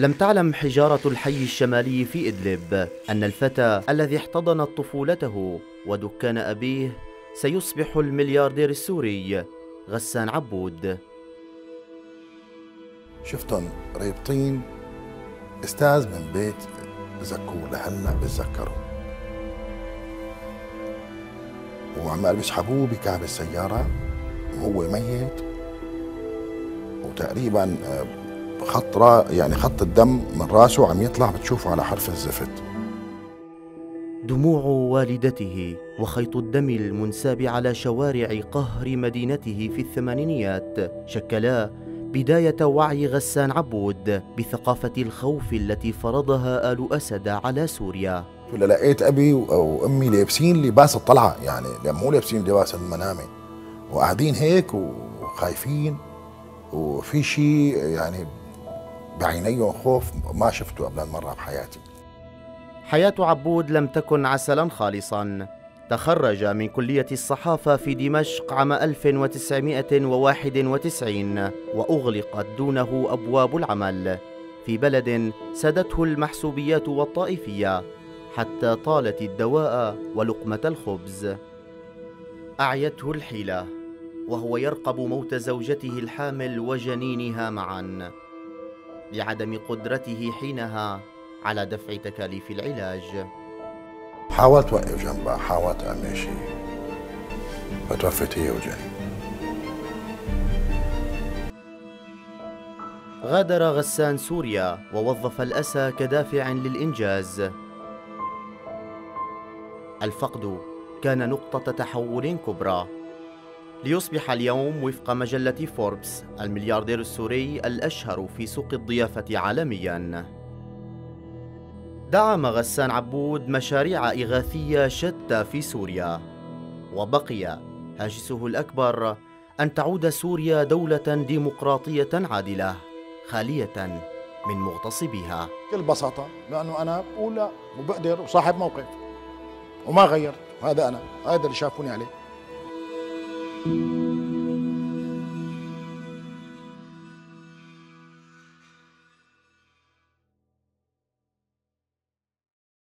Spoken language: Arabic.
لم تعلم حجارة الحي الشمالي في إدلب أن الفتى الذي احتضنت طفولته ودكان أبيه سيصبح الملياردير السوري غسان عبود. شفتهم ريبطين أستاذ من بيت بذكروا لهلا بتذكروا وعمال بيسحبوه بكعب السيارة وهو ميت وتقريبا آه، خط را يعني خط الدم من راسه عم يطلع بتشوفه على حرف الزفت. دموع والدته وخيط الدم المنساب على شوارع قهر مدينته في الثمانينيات شكلا بداية وعي غسان عبود بثقافة الخوف التي فرضها آل أسد على سوريا. ولا لقيت أبي وامي لابسين لباس الطلعة يعني مو لابسين لباس المنامة. وقاعدين هيك وخايفين وفي شيء يعني بعينيهم خوف ما شفته قبل مرة بحياتي. حياة عبود لم تكن عسلا خالصا. تخرج من كلية الصحافة في دمشق عام 1991 وأغلقت دونه أبواب العمل. في بلد سدته المحسوبيات والطائفية حتى طالت الدواء ولقمة الخبز. أعيته الحيلة وهو يرقب موت زوجته الحامل وجنينها معا. لعدم قدرته حينها على دفع تكاليف العلاج. حاولت وقف جنبها حاولت شيء فتوفت هي وجنين غادر غسان سوريا ووظف الأسى كدافع للإنجاز. الفقد كان نقطة تحول كبرى. ليصبح اليوم وفق مجلة فوربس الملياردير السوري الأشهر في سوق الضيافة عالمياً. دعم غسان عبود مشاريع إغاثية شتى في سوريا، وبقي هاجسه الأكبر أن تعود سوريا دولة ديمقراطية عادلة خالية من مغتصبيها. بكل بساطة لأنه أنا بقول لا وبقدر وصاحب موقف وما غيرت هذا أنا هذا اللي شافوني عليه Thank you.